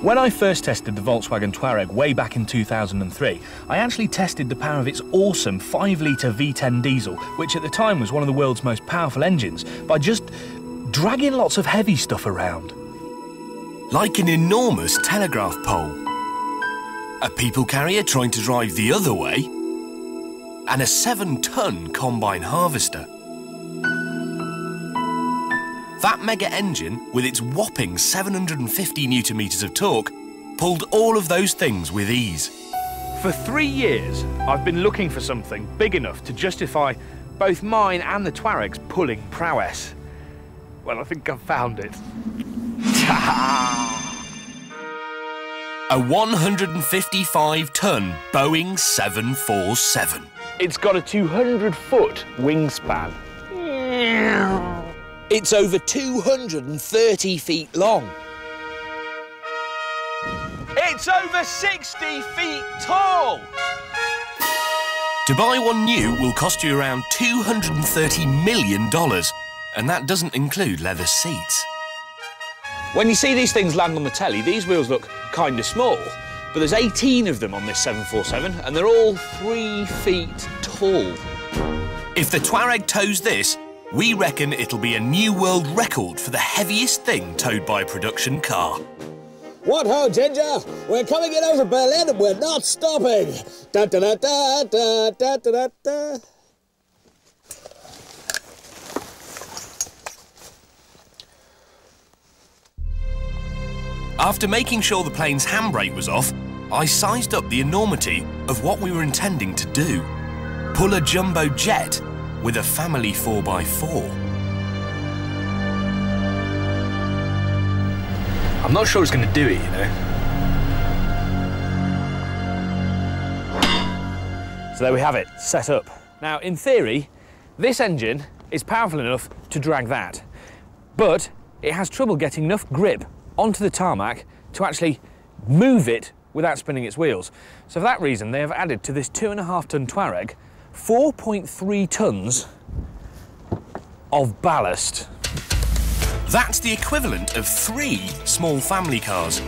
When I first tested the Volkswagen Touareg way back in 2003, I actually tested the power of its awesome 5 litre V10 diesel, which at the time was one of the world's most powerful engines, by just dragging lots of heavy stuff around. Like an enormous telegraph pole. A people carrier trying to drive the other way. And a 7 tonne combine harvester. That mega engine, with its whopping 750 newton meters of torque, pulled all of those things with ease. For three years, I've been looking for something big enough to justify both mine and the Touareg's pulling prowess. Well, I think I've found it. A 155 ton Boeing 747. It's got a 200 foot wingspan. It's over 230 feet long. It's over 60 feet tall! To buy one new will cost you around $230 million, and that doesn't include leather seats. When you see these things land on the telly, these wheels look kind of small, but there's 18 of them on this 747, and they're all three feet tall. If the Touareg tows this, we reckon it'll be a new world record for the heaviest thing towed by a production car. What ho, Ginger? We're coming in over Berlin and we're not stopping. Da da da da da da da da. After making sure the plane's handbrake was off, I sized up the enormity of what we were intending to do. Pull a jumbo jet with a family 4x4. I'm not sure it's going to do it, you know. So there we have it, set up. Now, in theory, this engine is powerful enough to drag that, but it has trouble getting enough grip onto the tarmac to actually move it without spinning its wheels. So for that reason, they have added to this two and a half ton Touareg 4.3 tons of ballast. That's the equivalent of three small family cars.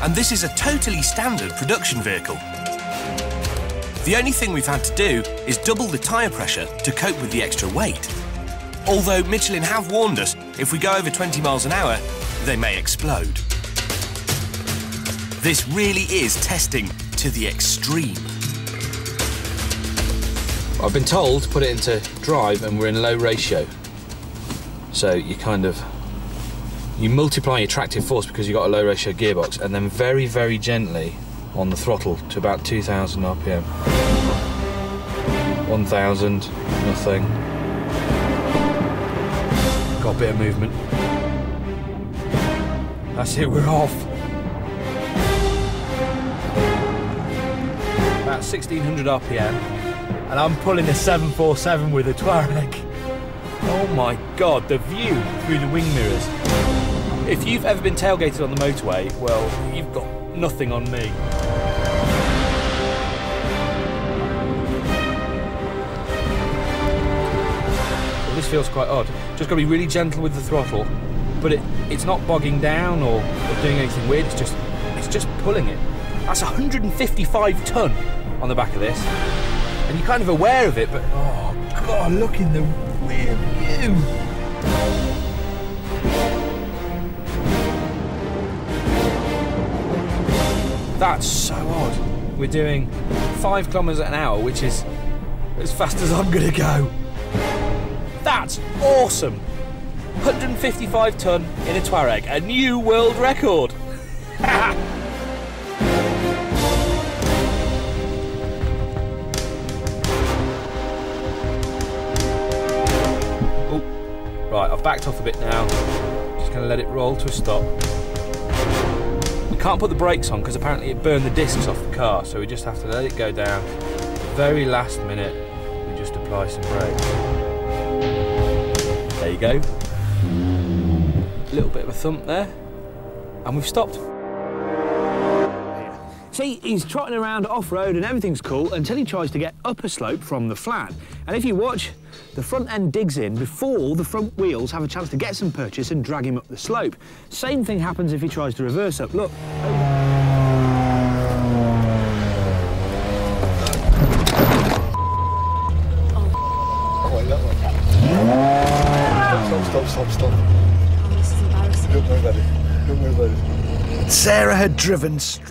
And this is a totally standard production vehicle. The only thing we've had to do is double the tyre pressure to cope with the extra weight. Although Michelin have warned us, if we go over 20 miles an hour, they may explode. This really is testing to the extreme. I've been told to put it into drive and we're in low ratio. So you kind of you multiply your tractive force because you've got a low ratio gearbox and then very, very gently on the throttle to about 2,000 RPM. 1,000, nothing. Got a bit of movement. That's it, we're off. About 1,600 RPM and I'm pulling a 747 with a Touareg. Oh my god, the view through the wing mirrors. If you've ever been tailgated on the motorway, well, you've got nothing on me. Well, this feels quite odd. Just got to be really gentle with the throttle, but it, it's not bogging down or, or doing anything weird. It's just it's just pulling it. That's 155 ton on the back of this, and you're kind of aware of it, but oh god, look in the rear view. That's so odd. We're doing five kilometers an hour, which is as fast as I'm gonna go. That's awesome. 155 ton in a Touareg, a new world record. Right, I've backed off a bit now. Just gonna let it roll to a stop. We can't put the brakes on because apparently it burned the discs off the car, so we just have to let it go down. Very last minute, we just apply some brakes. There you go. A little bit of a thump there, and we've stopped. See, he's trotting around off-road and everything's cool until he tries to get up a slope from the flat. And if you watch, the front end digs in before the front wheels have a chance to get some purchase and drag him up the slope. Same thing happens if he tries to reverse up. Look. Stop, stop, stop, stop. Oh, this is embarrassing. Don't worry about it. Don't worry about it. Sarah had driven straight